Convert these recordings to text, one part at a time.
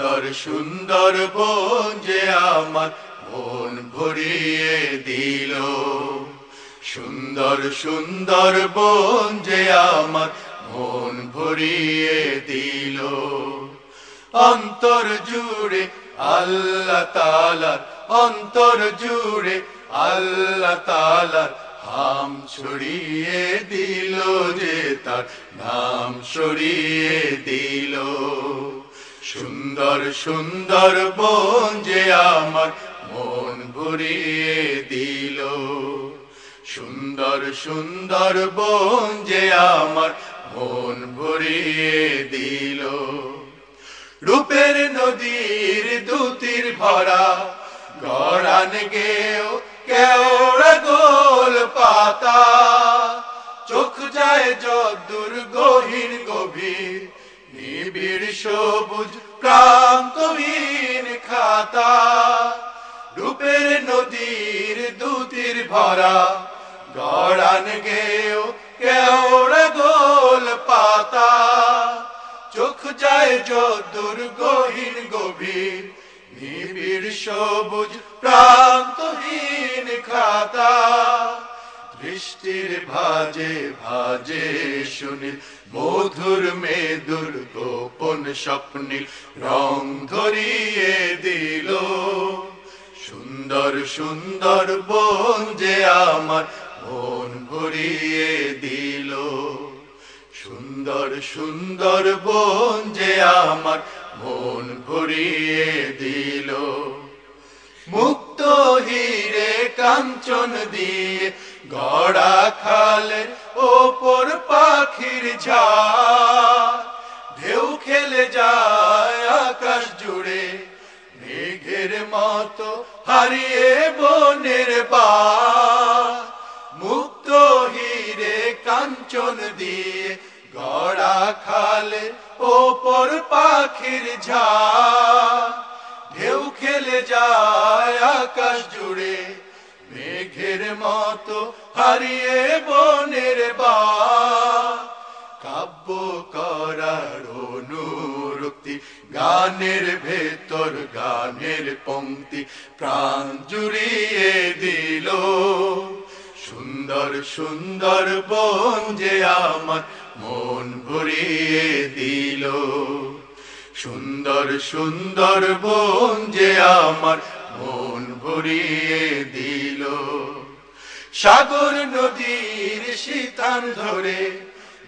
সুন্দর সুন্দর বন যে আমার মন ভরিয়ে দিল। সুন্দর সুন্দর বন যে আমার মন ভরিয়ে দিল। অন্তর জুড়ে আল্লাহ তালার অন্তর জুড়ে আল্লাহ তালার হাম ছড়িয়ে দিল যে তার নাম ছড়িয়ে দিল। সুন্দর সুন্দর বন যে আমার মন ভরিয়ে দিল। সুন্দর সুন্দর বন যে আমার মন ভরিয়ে দিল। রূপের নদীর দুতির ভরা গড়ান গেও কেওড়া গোল পাতা। চোখ যায় যদুর গহীন গভীর, নিবিড় সবুজ প্রান্তহীন খাতা, রূপের নদীর দুতির ভরা, গড়ান গেও কেওড়া গোল পাতা। চোখ যায় যদুর গহীন গভীর, নিবিড় সবুজ প্রান্তহীন খাতা। বৃষ্টির ভাজে ভাজে শুনিল মধুর মেদুর গোপন স্বপ্নিল, রং ধরিয়ে দিল। সুন্দর সুন্দর বন যে আমার মন ভরিয়ে দিল। সুন্দর সুন্দর বন যে আমার মন ভরিয়ে দিল। মুক্ত হিরে কাঞ্চন দিয়ে গড়া খালের ওপর পাখির ঝাড়। ঢেউ খেলে যায় আকাশ জুড়ে, মেঘের মতো হারিয়ে বনের বা মুক্ত হিরে কাঞ্চন দিয়ে গড়া খালে ওপর পাখির ঝাড়। ঢেউ খেলে যায় আকাশ জুড়ে মেঘের মতো হারিয়ে বনের বা। কাব্য করার অনুরক্তি, গানের ভেতর গানের পংক্তি প্রাণ জুড়িয়ে দিল। সুন্দর সুন্দর বন যে আমার মন ভরিয়ে দিল। সুন্দর সুন্দর বন যে আমার মন ভরিয়ে দিল। সাগর নদীর শীতান ধরে,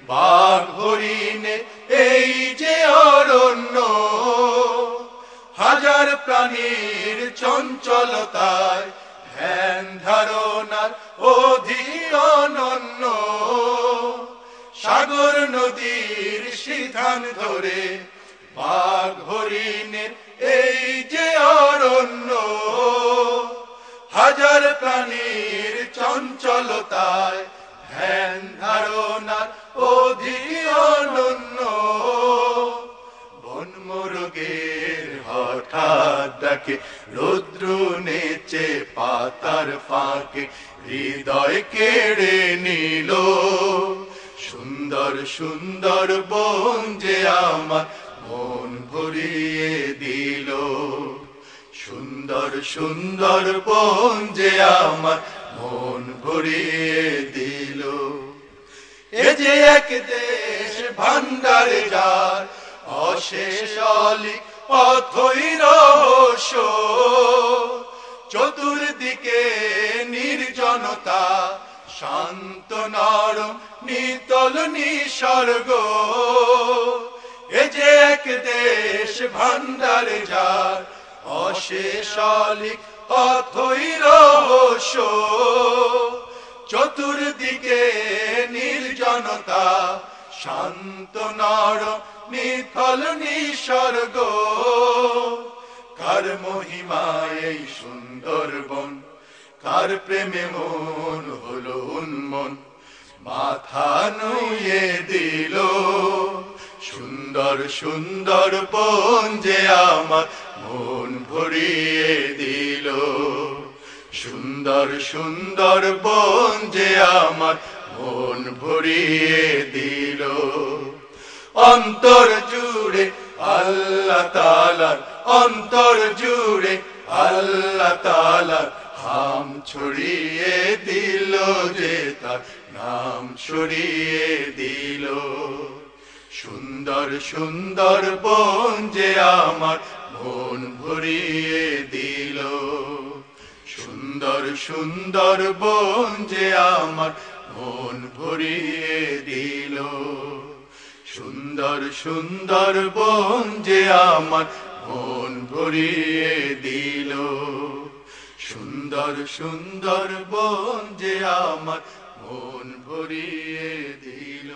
বাঘ হরিণে এই যে অরণ্য, হাজার প্রাণীর চঞ্চলতায় ধ্যান ধারণার অধীর অনন্য সাগর নদীর সিধান ধরে, বাঘ হরিণের এই যে অরণ্য হাজার প্রাণীর চঞ্চলতায় ধ্যান ধারণার অধীর অনন্য। বনমরগের হঠাৎ ডাকে, রৌদ্র নেচে পাতার ফাঁকে, হৃদয় কেড়ে নিল। সুন্দর সুন্দর বন যে আমার মন ভরিয়ে দিল। সুন্দর সুন্দর বন যে আমার মন ভরিয়ে দিল। এ যে এক দেশ ভান্ডার যার অশেষ অলি অথই রহস্য চতুর্দিকে নির্জনতা, শান্ত নরম, নিতল নিসর্গ। এ যে এক দেশ ভান্ডার যার অশেষ অলিক অথই রহস্য। চতুর্দিকে নির্জনতা, শান্ত নর নিথল নিসর্গ। কার মহিমায় এই সুন্দর বন কার প্রেমে মন হলো উন্মন? মাথা নুয়ে দিল, সুন্দর সুন্দর বন যে আমার সুন্দর সুন্দর বন যে আমার মন ভরিয়ে দিল। অন্তর জুড়ে আল্লাহ তালার অন্তর জুড়ে আল্লাহ তালার হাম ছড়িয়ে দিল যে তার নাম ছড়িয়ে দিল। সুন্দর সুন্দর বন যে আমার মন ভরিয়ে দিল। সুন্দর সুন্দর বন যে আমার মন ভরিয়ে দিল। সুন্দর সুন্দর বন যে আমার মন ভরিয়ে দিল। সুন্দর সুন্দর বন যে আমার মন ভরিয়ে দিল।